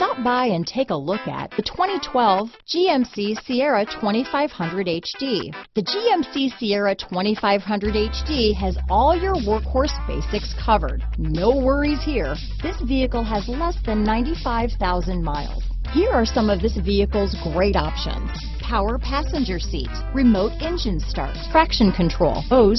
Stop by and take a look at the 2012 GMC Sierra 2500 HD. The GMC Sierra 2500 HD has all your workhorse basics covered. No worries here. This vehicle has less than 95,000 miles. Here are some of this vehicle's great options. Power passenger seat, remote engine start, traction control, Bose